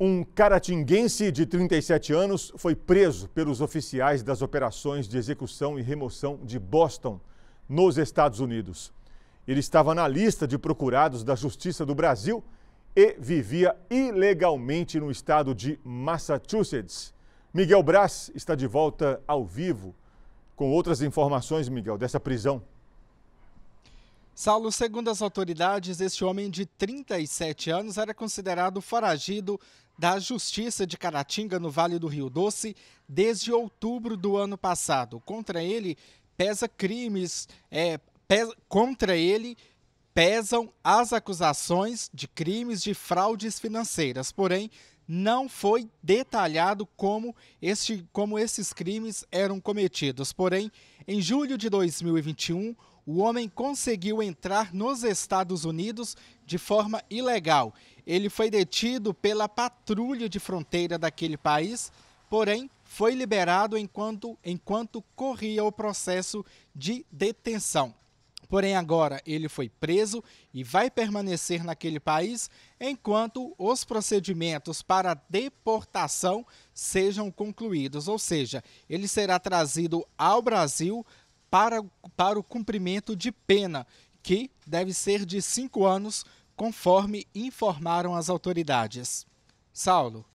Um caratinguense de 37 anos foi preso pelos oficiais das operações de execução e remoção de Boston, nos Estados Unidos. Ele estava na lista de procurados da Justiça do Brasil e vivia ilegalmente no estado de Massachusetts. Miguel Braz está de volta ao vivo com outras informações, Miguel, dessa prisão. Saulo, segundo as autoridades, este homem de 37 anos era considerado foragido da Justiça de Caratinga, no Vale do Rio Doce, desde outubro do ano passado. Contra ele pesa crimes, é, pesa, contra ele pesam as acusações de crimes de fraudes financeiras. Porém, não foi detalhado como, este, como esses crimes eram cometidos. Porém, em julho de 2021, o homem conseguiu entrar nos Estados Unidos de forma ilegal. Ele foi detido pela patrulha de fronteira daquele país, porém foi liberado enquanto, enquanto corria o processo de detenção. Porém, agora ele foi preso e vai permanecer naquele país enquanto os procedimentos para deportação sejam concluídos. Ou seja, ele será trazido ao Brasil para, para o cumprimento de pena, que deve ser de cinco anos, conforme informaram as autoridades. Saulo.